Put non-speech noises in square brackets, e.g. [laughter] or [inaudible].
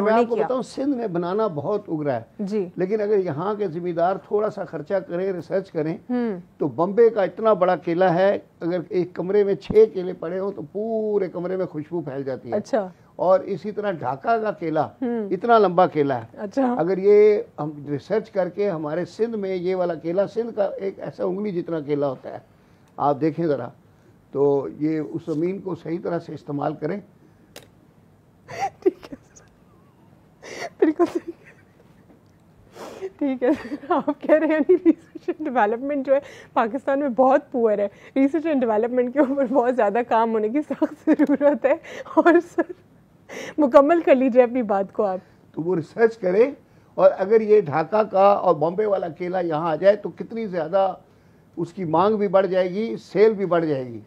मैं आपको बताऊँ सिंध में बनाना बहुत उग रहा है। जी। लेकिन अगर यहाँ के जिम्मेदार थोड़ा सा खर्चा करें रिसर्च करें हम्म। तो बम्बे का इतना बड़ा केला है अगर एक कमरे में छह केले पड़े हो तो पूरे कमरे में खुशबू फैल जाती है। अच्छा। और इसी तरह ढाका का केला इतना लंबा केला है। अच्छा। अगर ये हम रिसर्च करके हमारे सिंध में ये वाला केला सिंध का एक ऐसा उंगली जितना केला होता है आप देखें ज़रा तो ये उस ज़मीन को सही तरह से इस्तेमाल करें ठीक है सर। बिल्कुल सही है। ठीक है। [laughs] आप कह रहे हैं नहीं रिसर्च एंड डेवलपमेंट जो है पाकिस्तान में बहुत पुअर है। रिसर्च एंड डेवलपमेंट के ऊपर बहुत ज़्यादा काम होने की सख्त [laughs] ज़रूरत है। और सर, मुकम्मल कर लीजिए अपनी बात को आप। तो वो रिसर्च करें और अगर ये ढाका का और बॉम्बे वाला केला यहाँ आ जाए तो कितनी ज़्यादा उसकी मांग भी बढ़ जाएगी सेल भी बढ़ जाएगी।